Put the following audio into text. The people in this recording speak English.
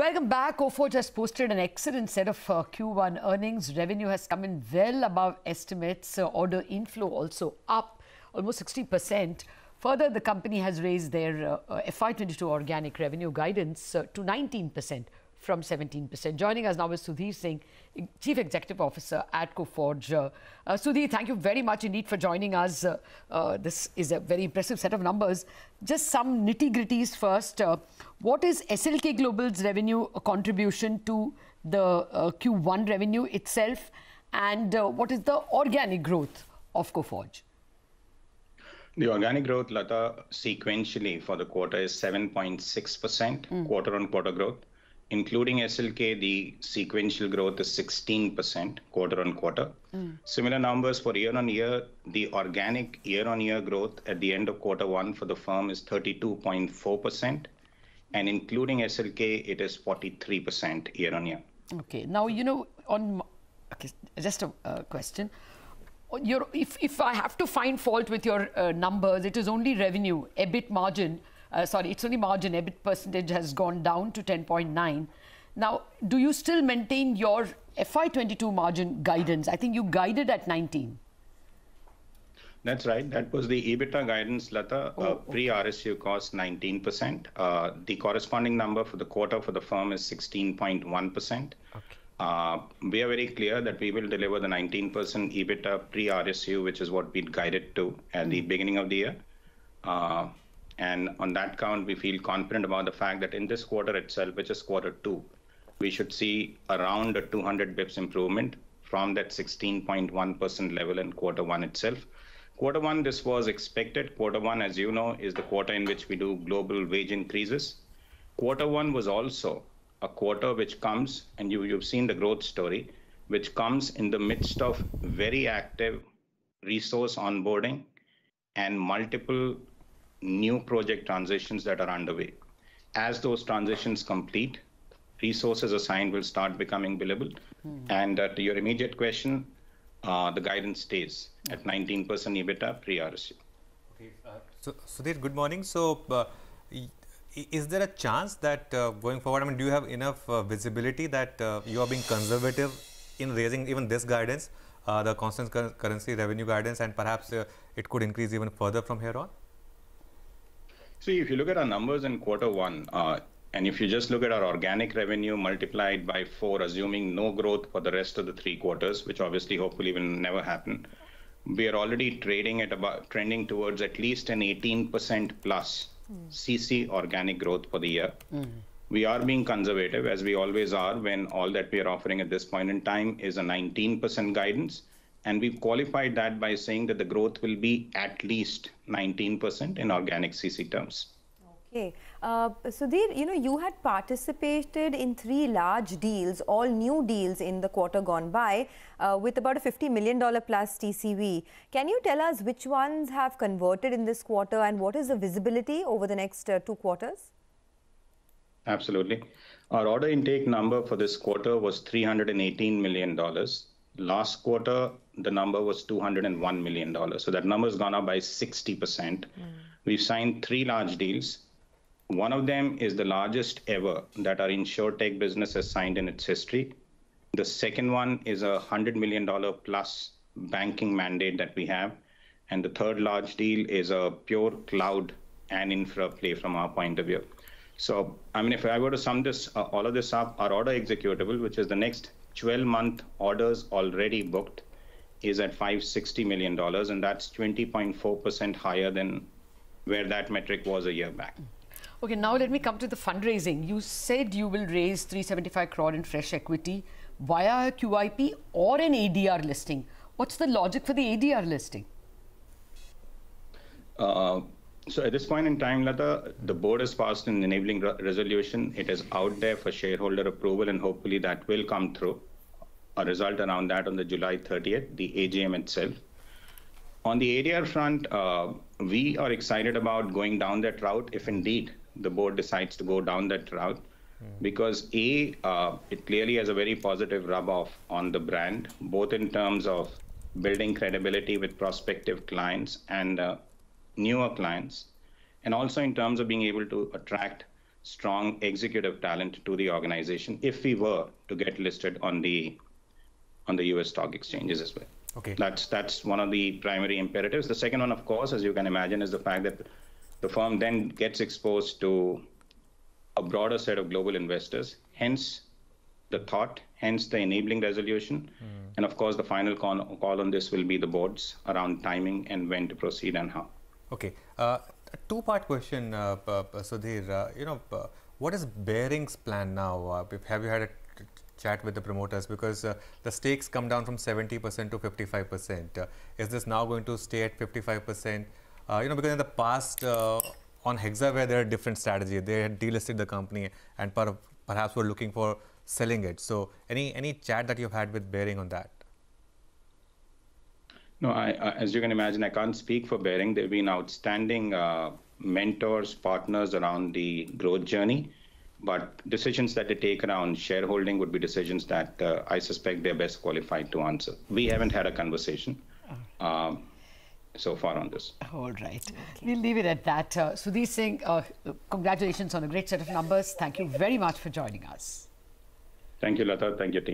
Welcome back. Coforge has posted an excellent set of uh, Q1 earnings. Revenue has come in well above estimates. Uh, order inflow also up almost 60%. Further, the company has raised their uh, FY22 organic revenue guidance uh, to 19% from 17%. Joining us now is Sudhir Singh, Chief Executive Officer at Coforge. Uh, uh, Sudhir, thank you very much indeed for joining us. Uh, uh this is a very impressive set of numbers. Just some nitty gritties first. Uh, what is SLK Global's revenue contribution to the uh, Q1 revenue itself? And what is the organic growth of Coforge? The organic growth, Lata, sequentially for the quarter is 7.6% mm. quarter on quarter growth including SLK, the sequential growth is 16% quarter-on-quarter. Mm. Similar numbers for year-on-year. The organic year-on-year growth at the end of quarter one for the firm is 32.4%, and including SLK, it is 43% year-on-year. Okay. Now, you know, on okay, just a uh, question. Your, if, if I have to find fault with your uh, numbers, it is only revenue, EBIT margin, uh, sorry, it's only margin EBIT percentage has gone down to 10.9. Now, do you still maintain your FY22 margin guidance? I think you guided at 19. That's right. That was the EBITDA guidance, Lata. Oh, uh, Pre-RSU cost 19%. Uh, the corresponding number for the quarter for the firm is 16.1%. Okay. Uh, we are very clear that we will deliver the 19% EBITDA pre-RSU, which is what we guided to at the hmm. beginning of the year. And on that count, we feel confident about the fact that in this quarter itself, which is quarter two, we should see around a 200 bips improvement from that 16.1% level in quarter one itself. Quarter one, this was expected. Quarter one, as you know, is the quarter in which we do global wage increases. Quarter one was also a quarter which comes, and you, you've seen the growth story, which comes in the midst of very active resource onboarding and multiple new project transitions that are underway. As those transitions complete, resources assigned will start becoming billable. Hmm. And uh, to your immediate question, uh, the guidance stays at 19% EBITDA pre-RSU. Okay. Uh, so, Sudhir, good morning. So, uh, is there a chance that uh, going forward, I mean, do you have enough uh, visibility that you are being conservative in raising even this guidance, the constant currency revenue guidance, and perhaps it could increase even further from here on? See, if you look at our numbers in quarter one, uh, and if you just look at our organic revenue multiplied by four, assuming no growth for the rest of the three quarters, which obviously hopefully will never happen, we are already trading at about trending towards at least an 18% plus mm. CC organic growth for the year. Mm. We are being conservative, as we always are, when all that we are offering at this point in time is a 19% guidance. And we've qualified that by saying that the growth will be at least 19% in organic CC terms. Okay. Uh, Sudhir, you know, you had participated in three large deals, all new deals in the quarter gone by, uh, with about a $50 million plus TCV. Can you tell us which ones have converted in this quarter and what is the visibility over the next uh, two quarters? Absolutely. Our order intake number for this quarter was $318 million. Last quarter, the number was $201 million. So that number has gone up by 60%. Mm. We've signed three large deals. One of them is the largest ever that our InsurTech business has signed in its history. The second one is a $100 million plus banking mandate that we have. And the third large deal is a pure cloud and infra play from our point of view. So, I mean, if I were to sum this, uh, all of this up, our order executable, which is the next 12 month orders already booked, is at $560 million, and that's 20.4% higher than where that metric was a year back. Okay, now let me come to the fundraising. You said you will raise 375 crore in fresh equity via a QIP or an ADR listing. What's the logic for the ADR listing? Uh, so at this point in time, Lata, the board has passed an enabling re resolution. It is out there for shareholder approval, and hopefully that will come through a result around that on the July 30th, the AGM itself. On the ADR front, uh, we are excited about going down that route if indeed the board decides to go down that route. Mm. Because A, uh, it clearly has a very positive rub off on the brand, both in terms of building credibility with prospective clients and uh, newer clients, and also in terms of being able to attract strong executive talent to the organization if we were to get listed on the on the US stock exchanges as well. Okay. That's that's one of the primary imperatives. The second one, of course, as you can imagine, is the fact that the firm then gets exposed to a broader set of global investors. Hence, the thought, hence the enabling resolution, mm. and of course, the final call, call on this will be the boards around timing and when to proceed and how. Okay. Uh, a two-part question, uh, Sudhir. Uh, you know, uh, what is Baring's plan now? Uh, have you had a chat with the promoters because uh, the stakes come down from 70% to 55%. Uh, is this now going to stay at 55%? Uh, you know, because in the past uh, on Hexaware, there are different strategies. They had delisted the company and per perhaps were looking for selling it. So, any any chat that you've had with Baring on that? No, I, as you can imagine, I can't speak for Baring. They've been outstanding uh, mentors, partners around the growth journey. But decisions that they take around shareholding would be decisions that uh, I suspect they're best qualified to answer. We haven't had a conversation. Um, so far on this. All right. Okay. We'll leave it at that. Uh, Sudhir Singh, uh, congratulations on a great set of numbers. Thank you very much for joining us. Thank you, Lata. Thank you, team.